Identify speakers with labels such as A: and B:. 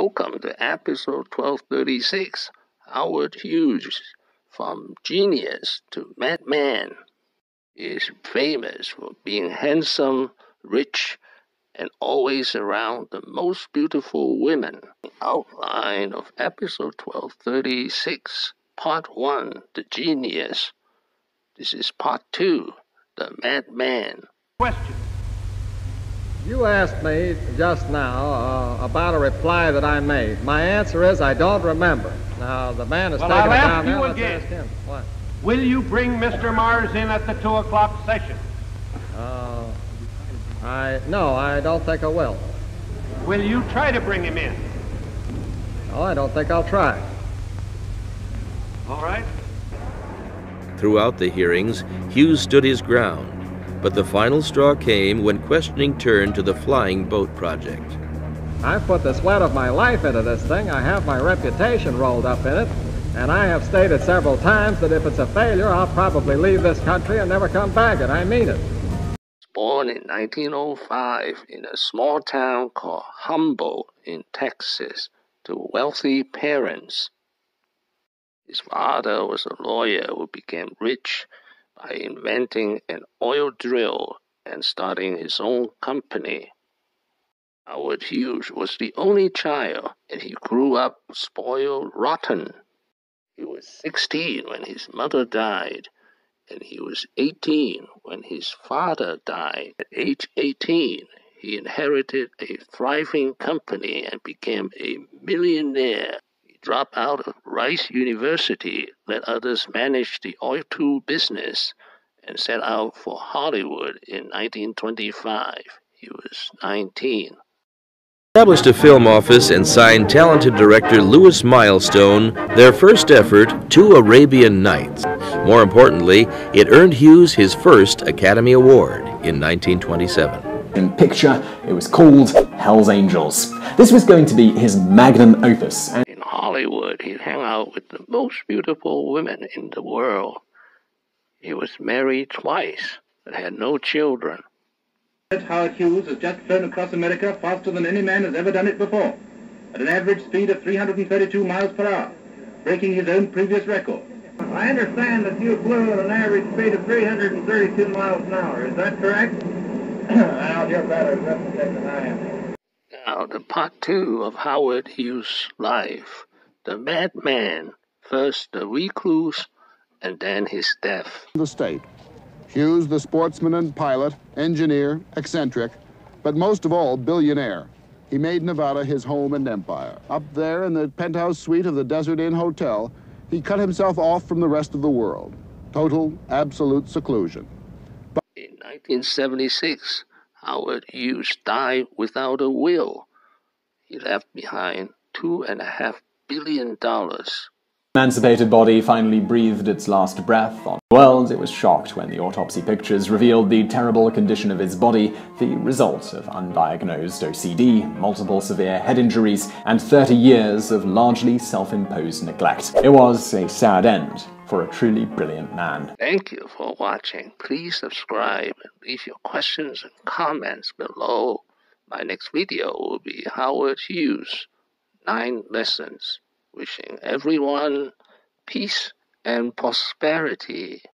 A: Welcome to episode 1236. Howard Hughes, from genius to madman, is famous for being handsome, rich, and always around the most beautiful women. Outline of episode 1236, part 1, The Genius. This is part 2, The Madman.
B: Question.
C: You asked me just now uh, about a reply that I made. My answer is I don't remember. Now, the man is
B: Well,
C: taking
B: I'll
C: it
B: ask
C: down there.
B: you
C: Let's
B: again.
C: ask him. What?
B: Will you bring Mr. Mars in at the 2 o'clock session?
C: Uh, I no, I don't think I will.
B: Will you try to bring him in?
C: No, I don't think I'll try.
B: All right.
D: Throughout the hearings, Hughes stood his ground, but the final straw came when questioning turned to the Flying Boat Project.
C: I've put the sweat of my life into this thing. I have my reputation rolled up in it. And I have stated several times that if it's a failure, I'll probably leave this country and never come back, and I mean it.
A: Born in 1905 in a small town called Humboldt in Texas to wealthy parents. His father was a lawyer who became rich by inventing an oil drill and starting his own company. Howard Hughes was the only child, and he grew up spoiled rotten. He was 16 when his mother died, and he was 18 when his father died. At age 18, he inherited a thriving company and became a millionaire. He dropped out of Rice University, let others manage the oil tool business, and set out for Hollywood in 1925. He was 19.
D: Established a film office and signed talented director Lewis Milestone their first effort, Two Arabian Knights. More importantly, it earned Hughes his first Academy Award in 1927.
E: in picture. It was called Hell's Angels. This was going to be his magnum opus, and
A: In Hollywood, he'd hang out with the most beautiful women in the world. He was married twice, but had no children.
F: Howard Hughes has just flown across America faster than any man has ever done it before, at an average speed of 332 miles per hour, breaking his own previous record. I understand that you flew at an average speed of 332 miles an hour. Is that correct? well, you're better at arithmetic than I am.
A: Now, the part two of Howard Hughes' life the madman, first the recluse, and then his death.
G: the state. Hughes, the sportsman and pilot, engineer, eccentric, but most of all, billionaire. He made Nevada his home and empire. Up there in the penthouse suite of the Desert Inn Hotel, he cut himself off from the rest of the world. Total, absolute seclusion.
A: But In 1976, Howard Hughes died without a will. He left behind two and a half billion dollars.
E: emancipated body finally breathed its last breath on the world. It was shocked when the autopsy pictures revealed the terrible condition of his body, the result of undiagnosed OCD, multiple severe head injuries, and 30 years of largely self imposed neglect. It was a sad end for a truly brilliant man.
A: Thank you for watching. Please subscribe and leave your questions and comments below. My next video will be Howard Hughes, 9 Lessons. Wishing everyone peace and prosperity.